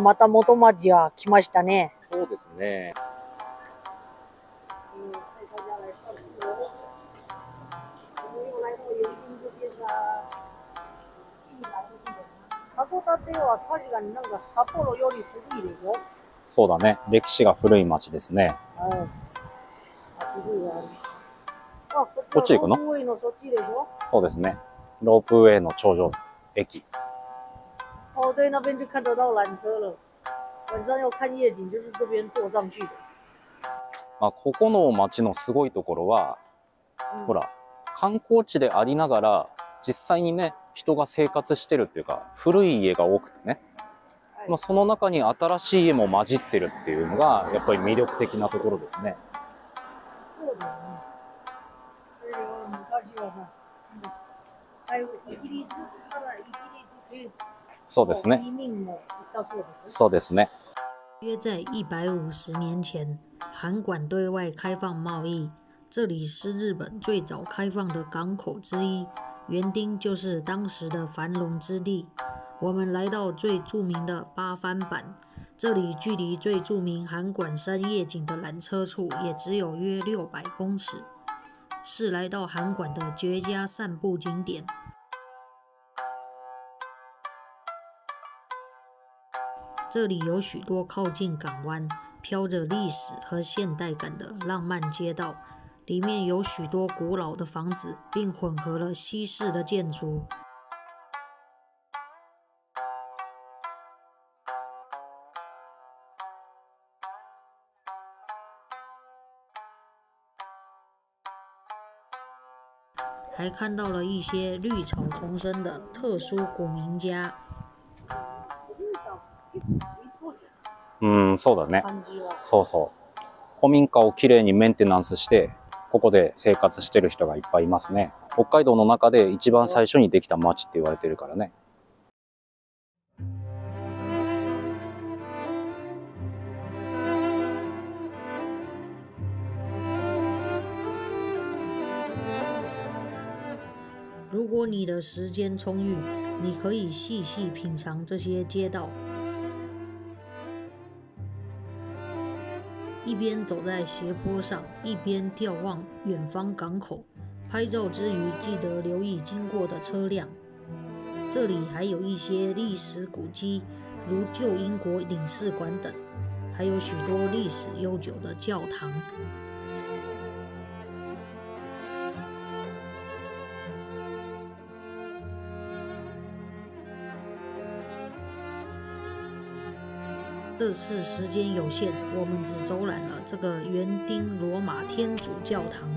また元町は来ましたね。そうですね。函館は確かになん。か札幌より古いでしょそうだね。歴史が古い町ですね。はい。あ、こっち行くのそうですね。ロープウェイの頂上駅。哦，对，那边就看得到缆车了。晚上要看夜景，就是这边坐上去的。まあ、ここの町のすごいところは、嗯ほら、観光地でありながら、実際にね、人が生活してるっていうか、古い家が多くてね。はいまあ、その中に新しい家も混じってるっていうのが、やっぱり魅力的なところですね。そうだよね。それは昔はな、うんあイギリスからイギリス去そうですね。移民も行ったそうです。そうですね。约在一百五十年前，韩馆对外开放贸易，这里是日本最早开放的港口之一，园丁就是当时的繁荣之地。我们来到最著名的八幡坂，这里距离最著名函馆山夜景的缆车处也只有约六百公尺，是来到函馆的绝佳散步景点。 这里有许多靠近港湾、飘着历史和现代感的浪漫街道，里面有许多古老的房子，并混合了西式的建筑。还看到了一些绿草丛生的特殊古民家。うん、そうだね。そうそう。古民家をきれいにメンテナンスして、ここで生活してる人がいっぱいいますね。北海道の中で一番最初にできた町って言われてるからね。如果你的时间充裕，你可以细细品尝这些街道，一边走在斜坡上，一边眺望远方港口。拍照之余，记得留意经过的车辆。这里还有一些历史古迹，如旧英国领事馆等，还有许多历史悠久的教堂。这次时间有限，我们只走览了这个园丁罗马天主教堂，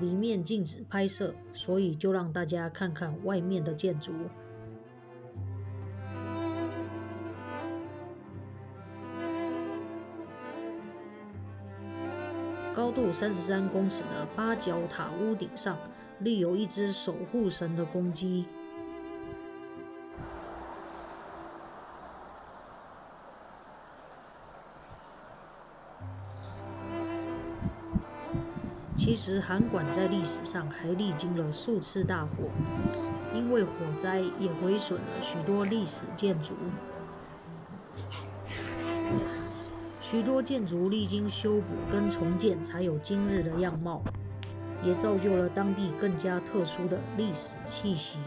里面禁止拍摄，所以就让大家看看外面的建筑。高度三十三公尺的八角塔屋顶上立有一只守护神的公鸡。其实韩馆在历史上还历经了数次大火，因为火灾也毁损了许多历史建筑。许多建筑历经修补跟重建，才有今日的样貌，也造就了当地更加特殊的历史气息。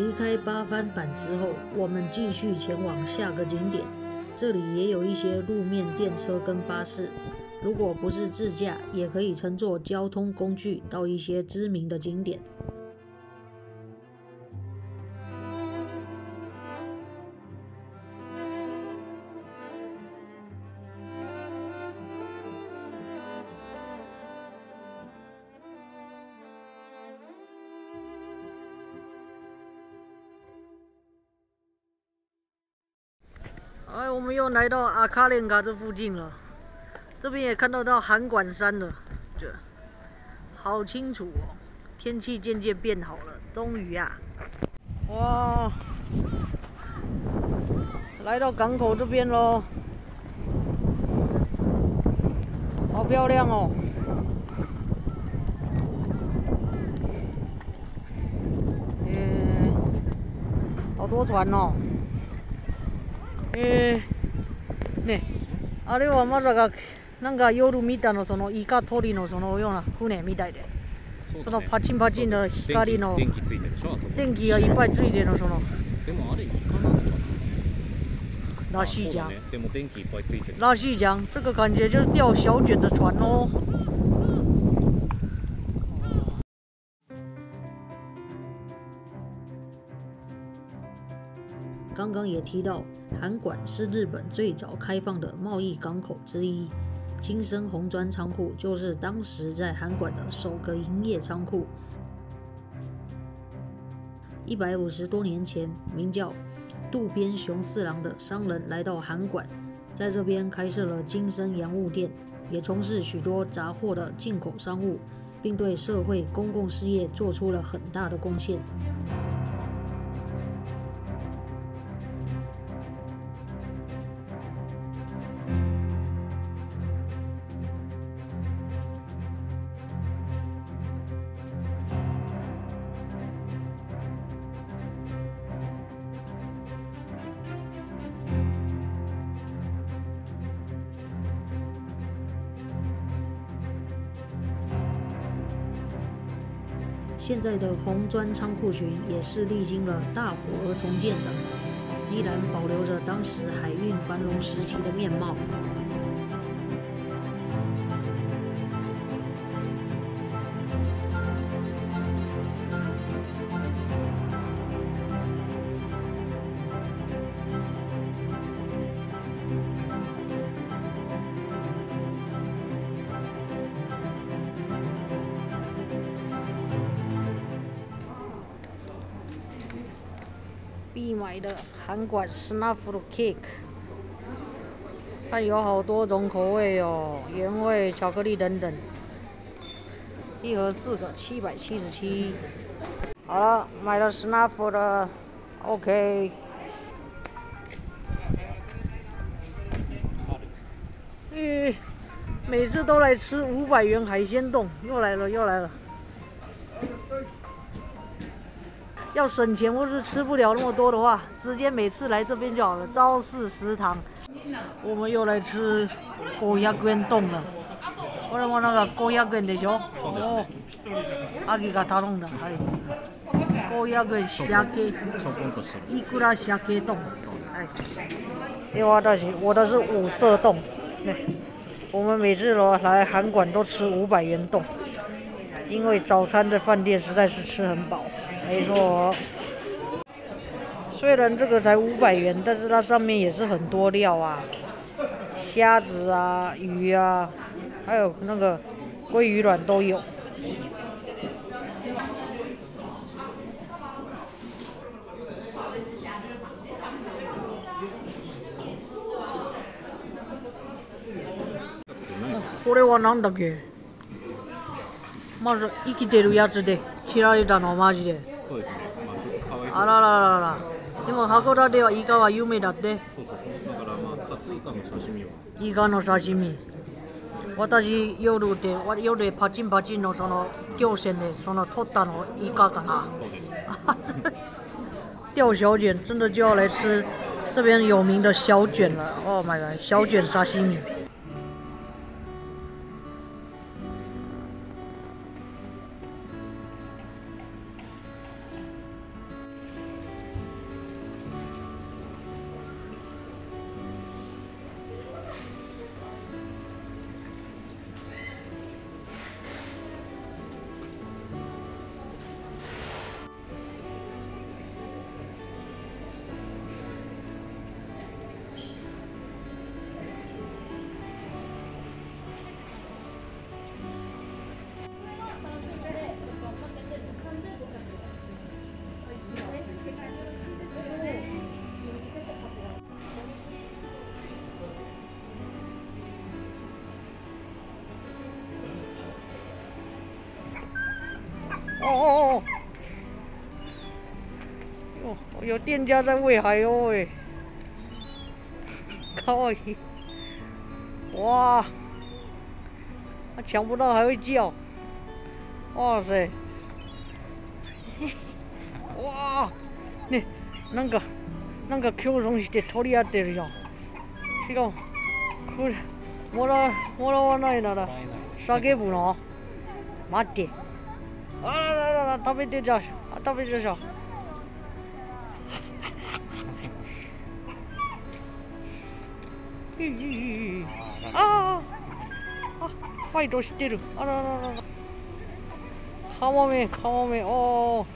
离开八幡板之后，我们继续前往下个景点。这里也有一些路面电车跟巴士，如果不是自驾，也可以乘坐交通工具到一些知名的景点。哎，我们又来到阿卡列卡这附近了，这边也看得到函馆山了。这好清楚哦，天气渐渐变好了，终于啊，哇，来到港口这边喽，好漂亮哦。好多船哦。えー、ね、あれはまさかなんか夜見たのそのイカ取りのそのような船みたいで、そのパチンパチンの光の。電気電気がいっぱいついてるのその。でもあれイカなのかならしいじゃん。ね。でも電気いっぱいついてる。拉细江，这个感觉就是钓小卷的船哦。刚刚也提到，函馆是日本最早开放的贸易港口之一，金生红砖仓库就是当时在函馆的首个营业仓库。一百五十多年前，名叫渡边雄四郎的商人来到函馆，在这边开设了金生洋务店，也从事许多杂货的进口商务，并对社会公共事业做出了很大的贡献。现在的红砖仓库群也是历经了大火而重建的，依然保留着当时海运繁荣时期的面貌。买的韩国 Snuffle Cake，它有好多种口味哦，原味、巧克力等等，一盒四个，七百七十七。好了，买了 Snuffle 的，OK。嗯，每次都来吃五百元海鲜冻，又来了又来了。要省钱或是吃不了那么多的话，直接每次来这边就好了。朝市食堂，我们又来吃高压卷冻了。これもなんか500円でしょ。お秋が頼んだ。はい。500円鮭、ショコンとしてるいくら鮭冻。はい。で私我的是五色冻。对，我们每次咯来韩馆都吃五百元冻，因为早餐的饭店实在是吃很饱。 没错，虽然这个才五百元，但是它上面也是很多料啊，虾子啊、鱼啊，还有那个鲑鱼卵都有。これはなんだっけまず生きてるやつで切られたのマジで そうですね。まあちょっと可愛いあららららら。でも函館はイカは有名だって。そうそうそう。だからまあカツイカの刺身は。イカの刺身。私夜で夜でパチンパチンのその漁船でその取ったのイカかな。そうです啊，真的钓小卷。真的就要来吃这边有名的小卷了。Oh my god，小卷沙西米。哦哦哦！哟，有店家在喂海鸥哎，卡哇伊！哇，它抢不到还会叫，哇塞！わあねなんかなんか共存して取り合ってるよしかもこれもらもらわないなら叫ぶの待ってあらららら食べてじゃあ食べてじゃああファイトしてるあららららカモメカモメおお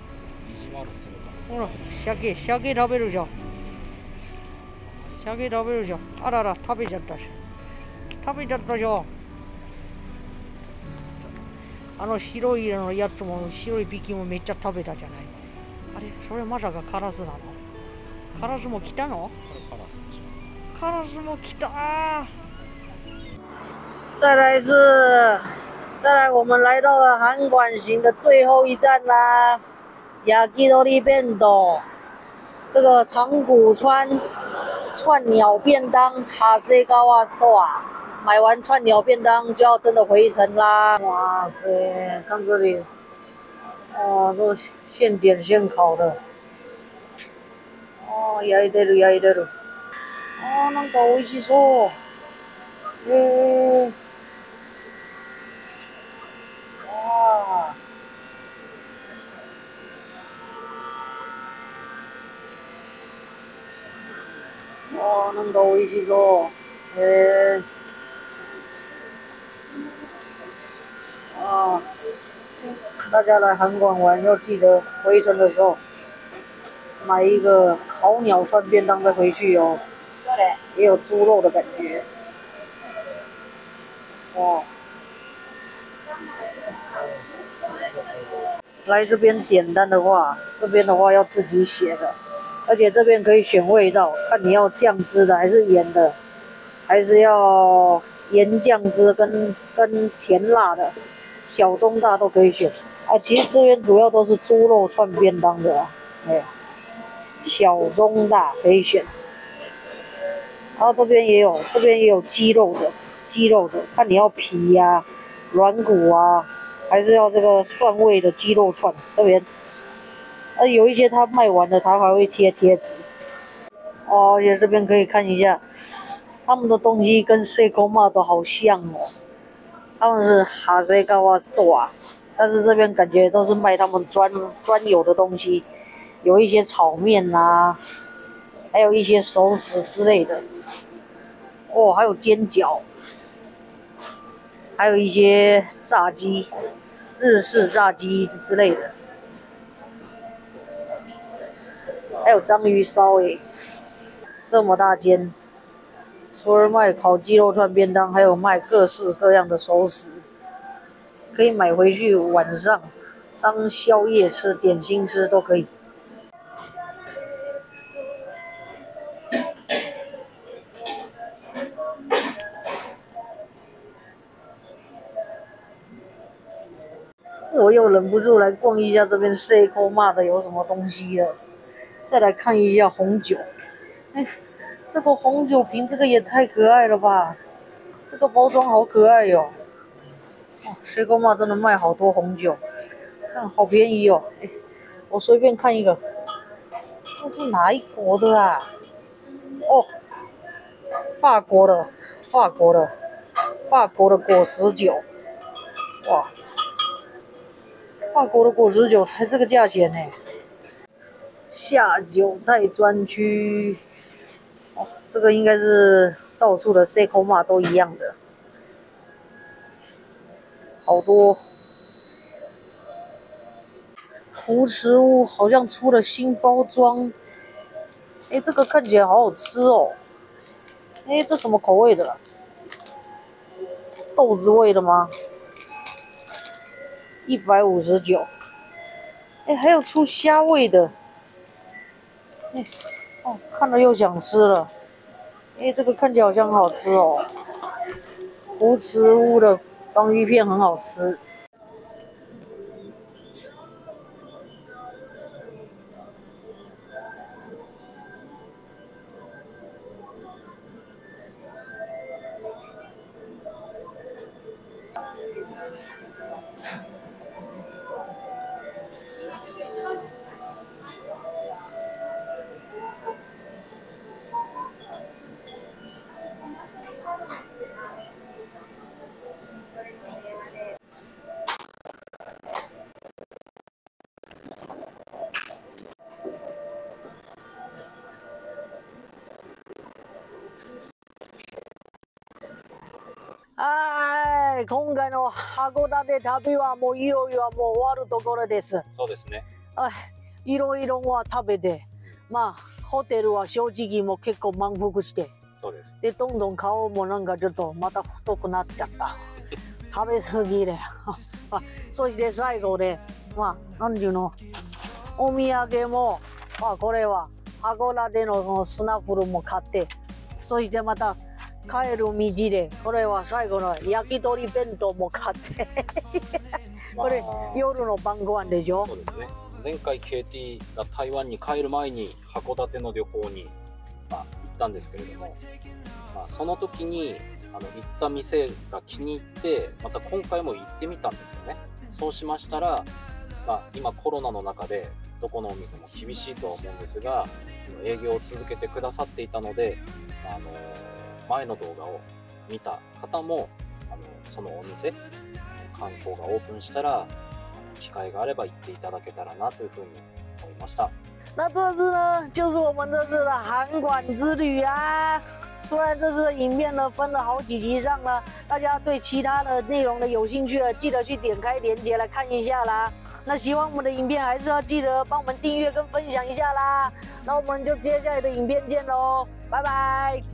ほら、鮭、鮭食べるじゃん。鮭食べるじゃん。あらら、食べちゃったし。食べちゃったじゃん。あの白いのやつも、白いビキもめっちゃ食べたじゃない。あれ、それまさかカラスなの？カラスも来たの？カラスも来た。再来是，再来我们来到了韩馆行的最后一站啦。亚基多利便当，这个长谷川串鸟便当，哈塞高瓦 store，买完串鸟便当就要真的回程啦！哇塞，看这里，哦，都现点现烤的，哦，焼いてる焼いてる，哦，なんか美味しそう，嗯。なんか美味しそう。 大家来韩馆玩要记得回程的时候买一个烤鸟串便当再回去哦。也有猪肉的感觉。哇。来这边点单的话，这边的话要自己写的。而且这边可以选味道，看你要酱汁的还是盐的，还是要盐酱汁跟跟甜辣的，小中大都可以选。啊，其实这边主要都是猪肉串便当的，哎，小中大可以选。然后这边也有，这边也有鸡肉的，鸡肉的，看你要皮呀、软骨啊，还是要这个蒜味的鸡肉串，这边。呃，有一些他卖完了，他还会贴贴纸。哦，也这边可以看一下，他们的东西跟 C 购玛都好像哦。他们是哈塞高瓦斯多啊但是这边感觉都是卖他们专专有的东西，有一些炒面呐，还有一些熟食之类的。哦，还有煎饺，还有一些炸鸡，日式炸鸡之类的。还有章鱼烧诶，这么大间，除了卖烤鸡肉串便当，还有卖各式各样的熟食，可以买回去晚上当宵夜吃、点心吃都可以。我又忍不住来逛一下这边 C 购骂的有什么东西了。再来看一下红酒，哎，这个红酒瓶，这个也太可爱了吧！这个包装好可爱哟。哇，水果嘛真的卖好多红酒，看好便宜哦。哎，我随便看一个，这是哪一国的啊？哦，法国的，法国的，法国的果实酒。哇，法国的果实酒才这个价钱呢。下酒菜专区，这个应该是到处的 C 口码都一样的，好多。胡食屋好像出了新包装，哎，这个看起来好好吃哦。哎，这什么口味的？豆子味的吗？一百五十九。哎，还有出虾味的。哎，哦，看了又想吃了。哎，这个看起来好像很好吃哦。胡池屋的章鱼片很好吃。はい、今回の函館旅はもういよいよもう終わるところです。そうですね。はい、いろいろは食べて、まあ、ホテルは正直もう結構満腹して、そうです。で、どんどん顔もなんかちょっとまた太くなっちゃった。食べ過ぎで。そして最後で、まあ、なんていうの、お土産も、まあ、これは函館のそのスナッフルも買って、そしてまた、帰る道で、これは最後の焼き鳥弁当も買って。これ、夜の晩ご飯でしょ？そうですね。前回 KT が台湾に帰る前に函館の旅行に、まあ、行ったんですけれども、まあ、その時にあの行った店が気に入ってまた今回も行ってみたんですよね。そうしましたら、まあ、今コロナの中でどこのお店も厳しいとは思うんですが営業を続けてくださっていたので、あの前の動画を見た方もあのそのお店観光がオープンしたら機会があれば行っていただけたらなというふうに思いました。那这次呢，就是我们这次的韩馆之旅啊。虽然这次的影片呢分了好几集上了，大家对其他的内容呢有兴趣的，记得去点开链接来看一下啦。那喜欢我们的影片，还是要记得帮我们订阅跟分享一下啦。那我们就接下来的影片见喽，拜拜。